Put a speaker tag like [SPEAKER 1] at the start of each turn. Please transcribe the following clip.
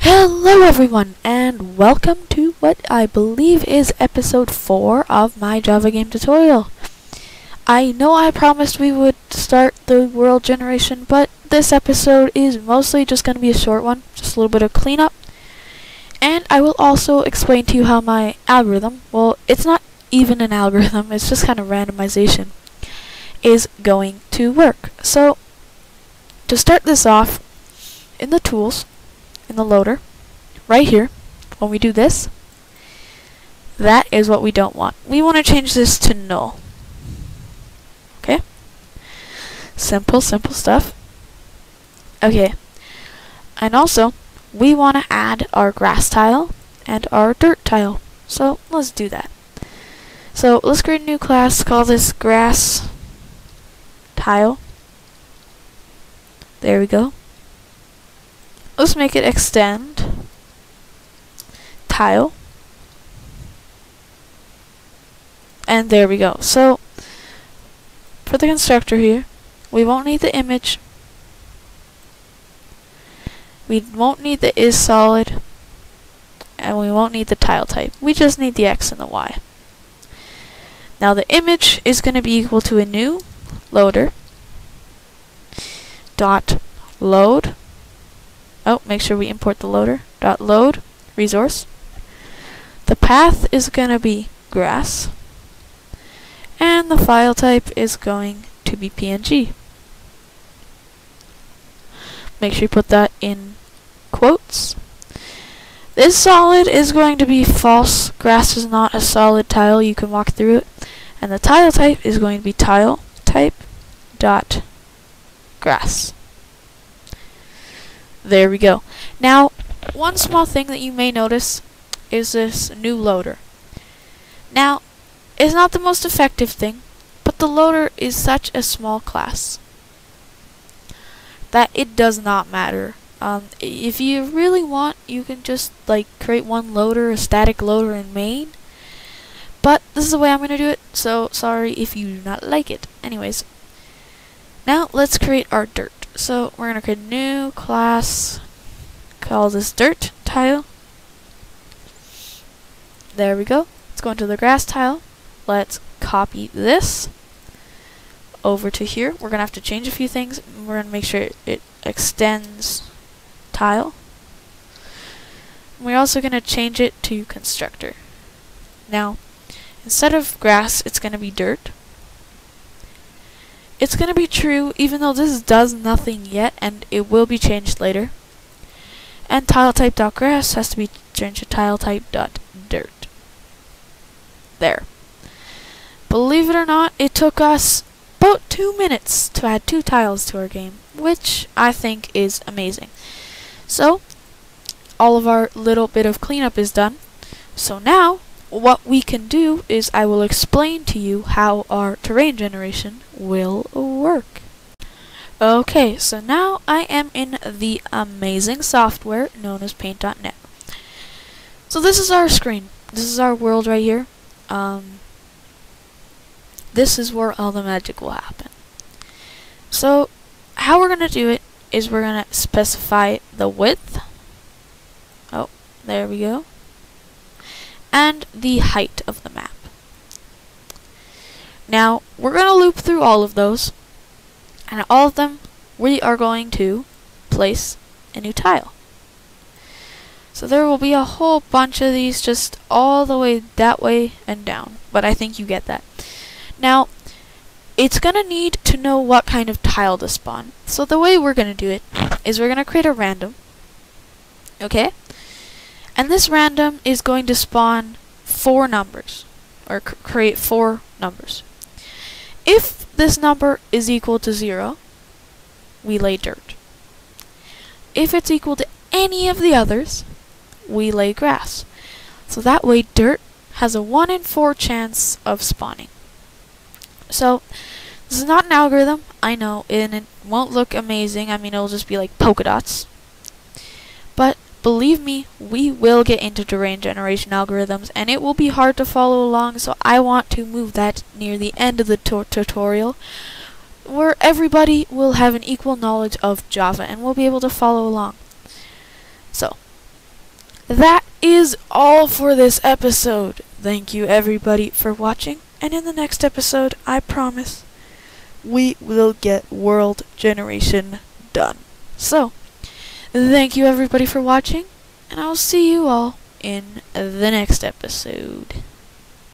[SPEAKER 1] Hello everyone and welcome to what I believe is episode 4 of my Java game tutorial. I know I promised we would start the world generation, but this episode is mostly just going to be a short one, just a little bit of cleanup. And I will also explain to you how my algorithm, well, it's not even an algorithm, it's just kind of randomization, is going to work. So, to start this off, in the tools, in the loader, right here, when we do this, that is what we don't want. We want to change this to null. Okay? Simple, simple stuff. Okay. And also, we want to add our grass tile and our dirt tile. So, let's do that. So, let's create a new class, call this grass tile. There we go. Let's make it extend tile. And there we go. So, for the constructor here, we won't need the image. We won't need the is solid. And we won't need the tile type. We just need the x and the y. Now the image is going to be equal to a new loader dot load Oh, make sure we import the loader. Dot load resource. The path is going to be grass. And the file type is going to be PNG. Make sure you put that in quotes. This solid is going to be false. Grass is not a solid tile. You can walk through it. And the tile type is going to be tile type dot grass. There we go. Now, one small thing that you may notice is this new loader. Now, it's not the most effective thing, but the loader is such a small class that it does not matter. Um, if you really want, you can just like create one loader, a static loader in main. But this is the way I'm going to do it, so sorry if you do not like it. Anyways, now let's create our dirt. So we're to create a new class, call this dirt tile. There we go. Let's go into the grass tile. Let's copy this over to here. We're going to have to change a few things. We're to make sure it extends tile. We're also going to change it to constructor. Now, instead of grass, it's going to be dirt it's going to be true even though this does nothing yet and it will be changed later. And tile type dot grass has to be changed to tile type dot dirt. There. Believe it or not, it took us about two minutes to add two tiles to our game, which I think is amazing. So, all of our little bit of cleanup is done. So now, what we can do is I will explain to you how our terrain generation will work. Okay, so now I am in the amazing software known as Paint.net. So this is our screen. This is our world right here. Um, this is where all the magic will happen. So how we're going to do it is we're going to specify the width. Oh, there we go and the height of the map. Now, we're going to loop through all of those, and all of them we are going to place a new tile. So there will be a whole bunch of these just all the way that way and down, but I think you get that. Now, it's going to need to know what kind of tile to spawn. So the way we're going to do it is we're going to create a random, okay? And this random is going to spawn four numbers, or create four numbers. If this number is equal to zero, we lay dirt. If it's equal to any of the others, we lay grass. So that way dirt has a 1 in 4 chance of spawning. So, this is not an algorithm, I know, and it won't look amazing. I mean, it'll just be like polka dots. But Believe me, we will get into terrain generation algorithms, and it will be hard to follow along, so I want to move that near the end of the tutorial, where everybody will have an equal knowledge of Java, and will be able to follow along. So, that is all for this episode. Thank you everybody for watching, and in the next episode, I promise, we will get World Generation done. So, thank you everybody for watching, and I'll see you all in the next episode.